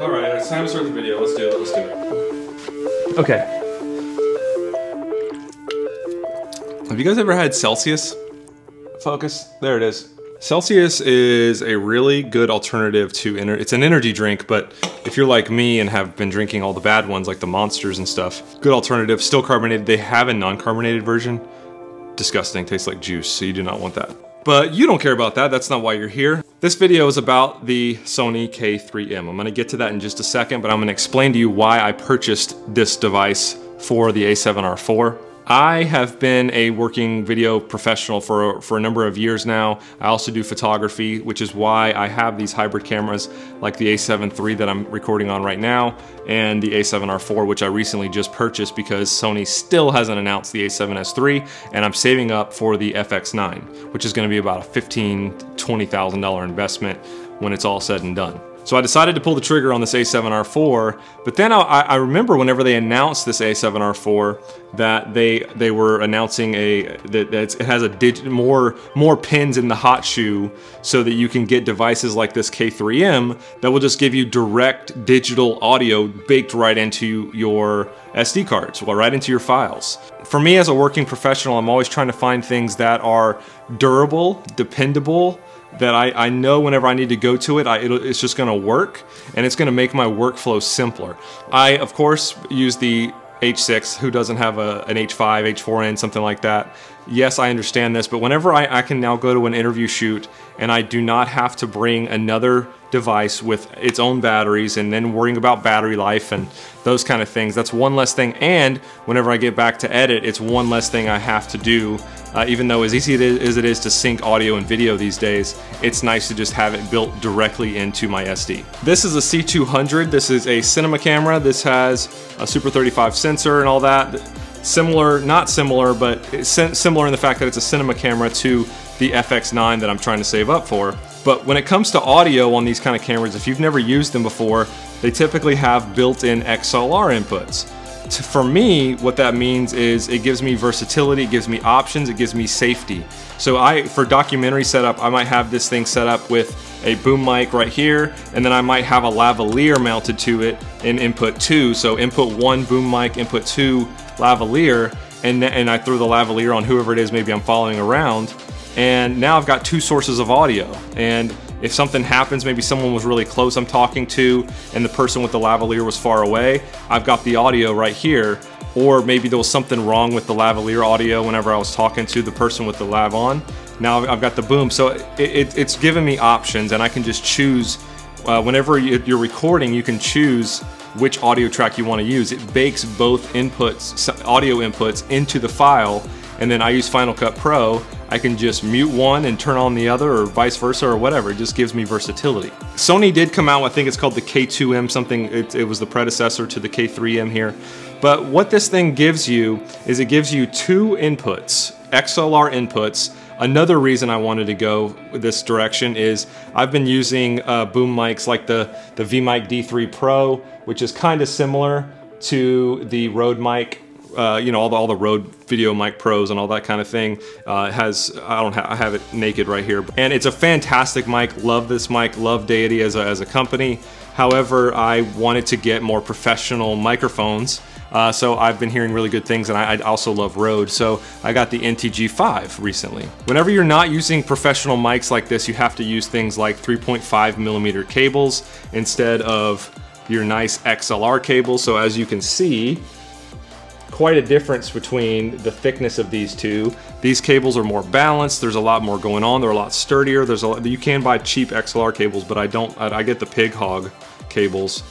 All right, it's time to start the video. Let's do it. Let's do it. Okay. Have you guys ever had Celsius? Focus. There it is. Celsius is a really good alternative to ener it's an energy drink, but if you're like me and have been drinking all the bad ones like the monsters and stuff, good alternative, still carbonated. They have a non-carbonated version. Disgusting, tastes like juice, so you do not want that. But you don't care about that, that's not why you're here. This video is about the Sony K3M. I'm gonna get to that in just a second, but I'm gonna explain to you why I purchased this device for the A7R4. I have been a working video professional for, for a number of years now. I also do photography, which is why I have these hybrid cameras like the a7 III that I'm recording on right now and the a7R4, which I recently just purchased because Sony still hasn't announced the a7S III and I'm saving up for the FX9, which is gonna be about a $15,000, $20,000 investment when it's all said and done. So I decided to pull the trigger on this A7R4, but then I, I, remember whenever they announced this A7R4 that they they were announcing a that, it has a dig, more more pins in the hot shoe so that you can get devices like this K3M that will just give you direct digital audio baked right into your SD cards, well, right into your files. For me as a working professional, I'm always trying to find things that are durable, dependable, that I, I know whenever I need to go to it, I, it's just gonna work and it's gonna make my workflow simpler. I, of course, use the H6, who doesn't have a, an H5, H4n, something like that. Yes, I understand this, but whenever I, I can now go to an interview shoot and I do not have to bring another device with its own batteries and then worrying about battery life and those kind of things. That's one less thing. And whenever I get back to edit, it's one less thing I have to do. Uh, even though as easy as it is to sync audio and video these days, it's nice to just have it built directly into my SD. This is a C200. This is a cinema camera. This has a Super 35 sensor and all that. Similar, not similar, but similar in the fact that it's a cinema camera to the FX9 that I'm trying to save up for. But when it comes to audio on these kind of cameras, if you've never used them before, they typically have built-in XLR inputs. For me, what that means is it gives me versatility, it gives me options, it gives me safety. So I, for documentary setup, I might have this thing set up with a boom mic right here, and then I might have a lavalier mounted to it in input two. So input one boom mic, input two lavalier, and, and I throw the lavalier on whoever it is maybe I'm following around. And now I've got two sources of audio. And if something happens, maybe someone was really close I'm talking to and the person with the lavalier was far away, I've got the audio right here. Or maybe there was something wrong with the lavalier audio whenever I was talking to the person with the lav on. Now I've got the boom. So it, it, it's given me options and I can just choose, uh, whenever you're recording, you can choose which audio track you want to use. It bakes both inputs, audio inputs into the file and then I use Final Cut Pro, I can just mute one and turn on the other or vice versa or whatever. It just gives me versatility. Sony did come out, I think it's called the K2M something, it, it was the predecessor to the K3M here. But what this thing gives you is it gives you two inputs, XLR inputs. Another reason I wanted to go this direction is I've been using uh, boom mics like the, the VMic D3 Pro, which is kind of similar to the Rode mic uh, you know all the all the Rode VideoMic Pros and all that kind of thing. Uh, has I don't ha I have it naked right here, and it's a fantastic mic. Love this mic. Love Deity as a, as a company. However, I wanted to get more professional microphones. Uh, so I've been hearing really good things and I, I, also love Rode. So I got the NTG5 recently. Whenever you're not using professional mics like this, you have to use things like 3.5 millimeter cables instead of your nice XLR cables. So as you can see, quite a difference between the thickness of these two. These cables are more balanced. There's a lot more going on. They're a lot sturdier. There's a lot, you can buy cheap XLR cables, but I don't. I, get the Pig Hog cables.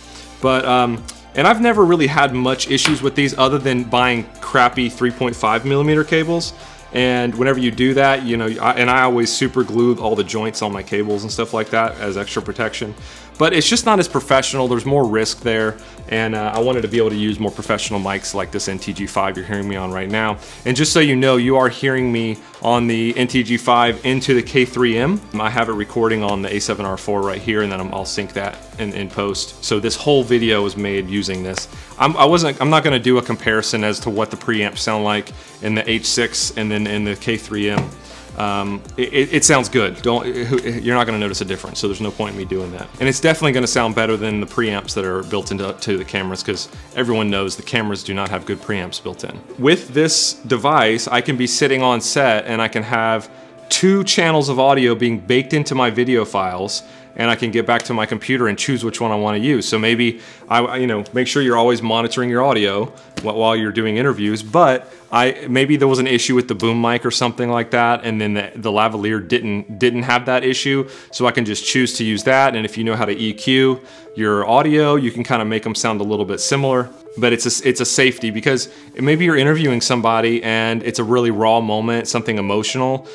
But um, and I've never really had much issues with these other than buying crappy 3.5 millimeter cables. And whenever you do that, you know, I, and I always super glue all the joints on my cables and stuff like that as extra protection but it's just not as professional. There's more risk there, and uh, I wanted to be able to use more professional mics like this NTG5 you're hearing me on right now. And just so you know, you are hearing me on the NTG5 into the K3M. I have it recording on the A7R4 right here, and then I'll sync that in, in post. So this whole video was made using this. I'm, I wasn't, I'm not gonna do a comparison as to what the preamps sound like in the H6 and then in the K3M. Um, it, it, sounds good. Don't you're not going to notice a difference, so there's no point in me doing that. And it's definitely going to sound better than the preamps that are built into to the cameras because everyone knows the cameras do not have good preamps built in. With this device, I can be sitting on set and I can have two channels of audio being baked into my video files and I can get back to my computer and choose which one I want to use. So maybe I, you know, make sure you're always monitoring your audio while you're doing interviews. But I maybe there was an issue with the boom mic or something like that, and then the, the lavalier didn't didn't have that issue. So I can just choose to use that. And if you know how to EQ your audio, you can kind of make them sound a little bit similar. But it's a, it's a safety because maybe you're interviewing somebody and it's a really raw moment, something emotional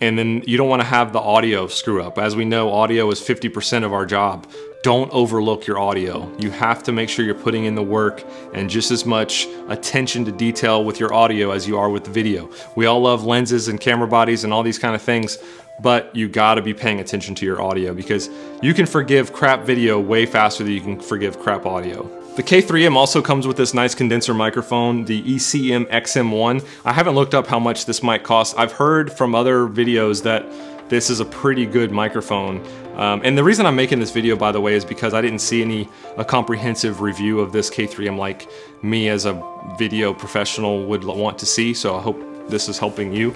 and then you don't want to have the audio screw up. As we know, audio is 50% of our job. Don't overlook your audio. You have to make sure you're putting in the work and just as much attention to detail with your audio as you are with the video. We all love lenses and camera bodies and all these kind of things, but you gotta be paying attention to your audio because you can forgive crap video way faster than you can forgive crap audio. The K3M also comes with this nice condenser microphone, the ECM XM1. I haven't looked up how much this might cost. I've heard from other videos that this is a pretty good microphone. Um, and the reason I'm making this video, by the way, is because I didn't see any a comprehensive review of this K3M like me as a video professional would want to see. So I hope this is helping you.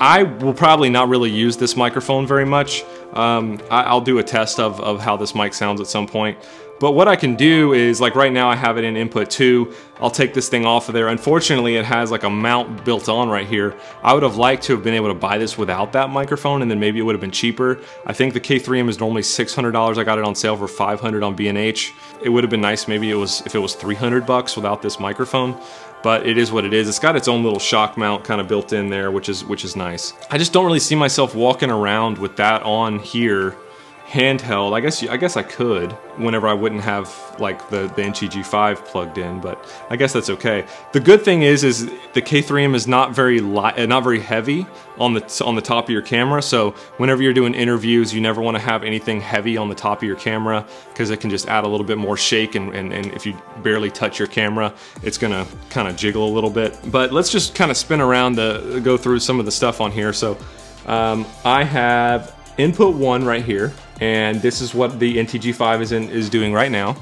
I will probably not really use this microphone very much. Um, I, will do a test of, of how this mic sounds at some point. But what I can do is, like right now I have it in input 2, I'll take this thing off of there. Unfortunately, it has like a mount built on right here. I would have liked to have been able to buy this without that microphone and then maybe it would have been cheaper. I think the K3M is normally $600. I got it on sale for 500 on B&H. It would have been nice maybe it was if it was 300 bucks without this microphone but it is what it is. It's got its own little shock mount kind of built in there, which is which is nice. I just don't really see myself walking around with that on here handheld. I guess I guess I could whenever I wouldn't have like the the NTG5 plugged in, but I guess that's okay. The good thing is is the K3M is not very light, uh, not very heavy on the on the top of your camera. So whenever you're doing interviews, you never want to have anything heavy on the top of your camera because it can just add a little bit more shake and, and, and if you barely touch your camera, it's gonna kind of jiggle a little bit. But let's just kind of spin around to go through some of the stuff on here. So um, I have input one right here and this is what the NTG5 is, in, is doing right now.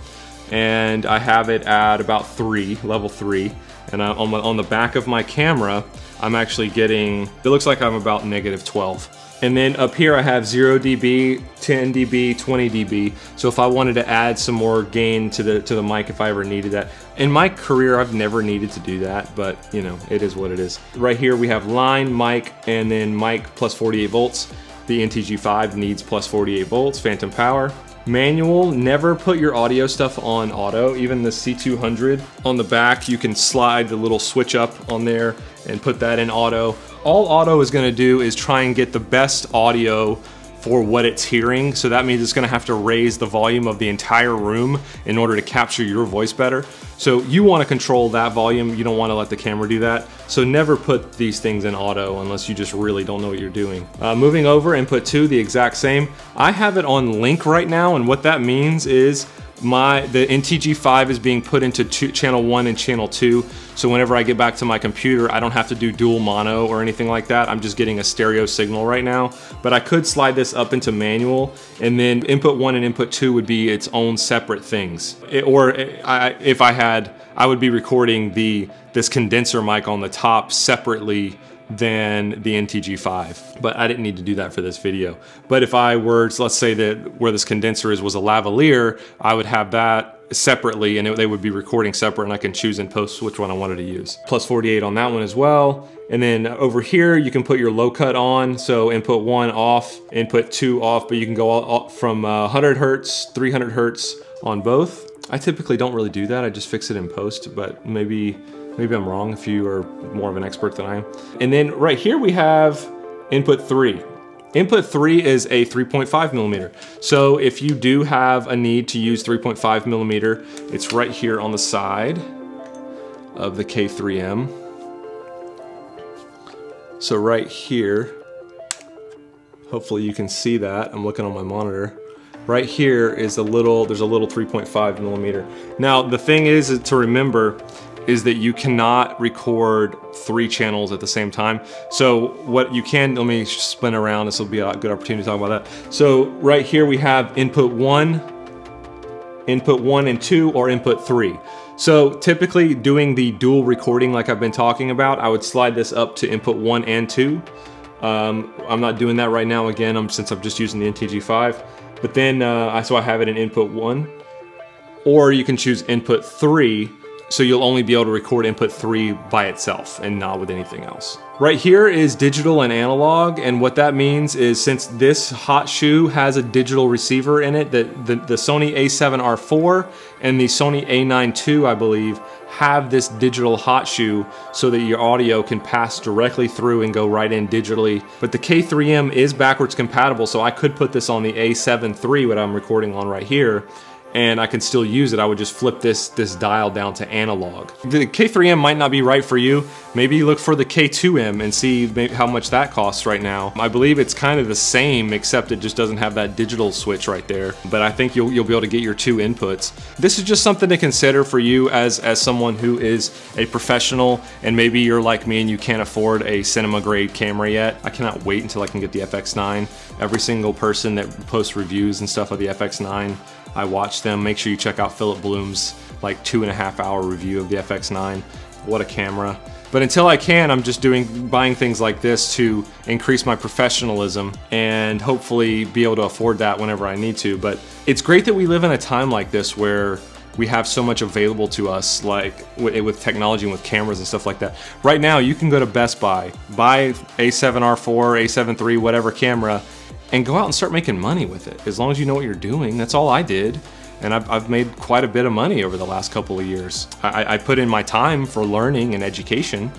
And I have it at about three, level three. And I, on, my, on the back of my camera, I'm actually getting, it looks like I'm about negative 12. And then up here I have 0 dB, 10 dB, 20 dB. So if I wanted to add some more gain to the to the mic if I ever needed that. In my career I've never needed to do that, but you know, it is what it is. Right here we have line, mic, and then mic plus 48 volts. The NTG5 needs plus 48 volts, phantom power. Manual, never put your audio stuff on auto. Even the C200 on the back, you can slide the little switch up on there and put that in auto. All auto is gonna do is try and get the best audio for what it's hearing. So that means it's gonna have to raise the volume of the entire room in order to capture your voice better. So you wanna control that volume. You don't wanna let the camera do that. So never put these things in auto unless you just really don't know what you're doing. Uh, moving over, input two, the exact same. I have it on link right now. And what that means is my the NTG5 is being put into two, channel one and channel two. So whenever I get back to my computer, I don't have to do dual mono or anything like that. I'm just getting a stereo signal right now. But I could slide this up into manual and then input one and input two would be its own separate things. It, or I, if I had, I would be recording the this condenser mic on the top separately than the NTG5, but I didn't need to do that for this video. But if I were, to, let's say that where this condenser is was a lavalier, I would have that separately and it, they would be recording separate and I can choose in post which one I wanted to use. Plus 48 on that one as well. And then over here, you can put your low cut on. So input one off, input two off, but you can go all, all from uh, 100 Hertz, 300 Hertz on both. I typically don't really do that. I just fix it in post, but maybe Maybe I'm wrong if you are more of an expert than I am. And then right here we have input three. Input 3 is a 3.5 millimeter. So if you do have a need to use 3.5 millimeter, it's right here on the side of the K3M. So right here, hopefully you can see that. I'm looking on my monitor. Right here is a little, there's a little 3.5 millimeter. Now the thing is to remember is that you cannot record three channels at the same time. So what you can, let me spin around, this will be a good opportunity to talk about that. So right here we have input one, input one and two, or input three. So typically doing the dual recording like I've been talking about, I would slide this up to input one and two. Um, I'm not doing that right now again, I'm, since I'm just using the NTG5. But then, uh, so I have it in input one, or you can choose input three, so you'll only be able to record input 3 by itself and not with anything else. Right here is digital and analog and what that means is since this hot shoe has a digital receiver in it, that the, the Sony a7R4 and the Sony a9 II I believe have this digital hot shoe so that your audio can pass directly through and go right in digitally. But the K3M is backwards compatible so I could put this on the a7 III what I'm recording on right here and I can still use it. I would just flip this, this dial down to analog. The K3M might not be right for you. Maybe look for the K2M and see how much that costs right now. I believe it's kind of the same except it just doesn't have that digital switch right there. But I think you'll, you'll be able to get your two inputs. This is just something to consider for you as, as someone who is a professional and maybe you're like me and you can't afford a cinema grade camera yet. I cannot wait until I can get the FX9. Every single person that posts reviews and stuff of the FX9 I watch them. Make sure you check out Philip Bloom's like two and a half hour review of the FX9. What a camera. But until I can, I'm just doing buying things like this to increase my professionalism and hopefully be able to afford that whenever I need to. But it's great that we live in a time like this where we have so much available to us like with technology and with cameras and stuff like that. Right now, you can go to Best Buy, buy A7R4, A7 III, whatever camera, and go out and start making money with it. As long as you know what you're doing, that's all I did. And I've, I've made quite a bit of money over the last couple of years. I, I put in my time for learning and education,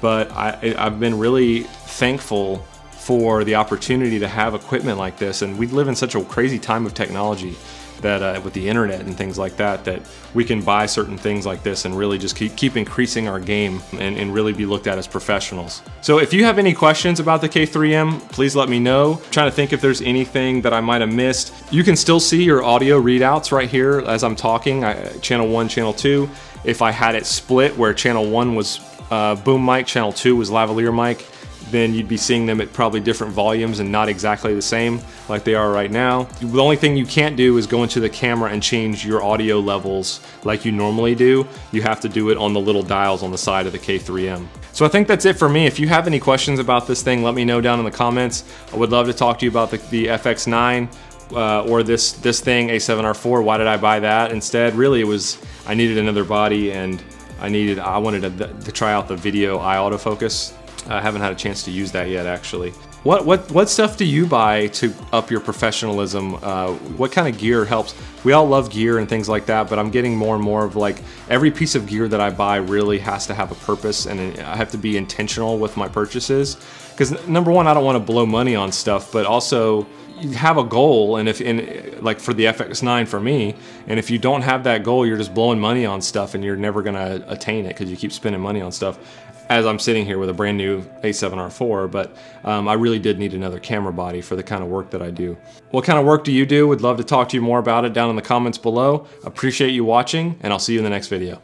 but I, I've been really thankful for the opportunity to have equipment like this. And we live in such a crazy time of technology that uh, with the internet and things like that, that we can buy certain things like this and really just keep, keep increasing our game and, and really be looked at as professionals. So if you have any questions about the K3M, please let me know. I'm trying to think if there's anything that I might have missed. You can still see your audio readouts right here as I'm talking, I, channel one, channel two. If I had it split where channel one was uh, boom mic, channel two was lavalier mic, then you'd be seeing them at probably different volumes and not exactly the same like they are right now. The only thing you can't do is go into the camera and change your audio levels like you normally do. You have to do it on the little dials on the side of the K3M. So I think that's it for me. If you have any questions about this thing, let me know down in the comments. I would love to talk to you about the, the FX9 uh, or this, this thing, A7R4. Why did I buy that instead? Really, it was, I needed another body and I needed, I wanted to, to try out the video eye autofocus I haven't had a chance to use that yet, actually. What what what stuff do you buy to up your professionalism? Uh, what kind of gear helps? We all love gear and things like that, but I'm getting more and more of like every piece of gear that I buy really has to have a purpose, and I have to be intentional with my purchases. Because number one, I don't want to blow money on stuff, but also you have a goal and if in like for the FX9 for me and if you don't have that goal you're just blowing money on stuff and you're never going to attain it because you keep spending money on stuff as I'm sitting here with a brand new A7R4 but um, I really did need another camera body for the kind of work that I do. What kind of work do you do? Would love to talk to you more about it down in the comments below. Appreciate you watching and I'll see you in the next video.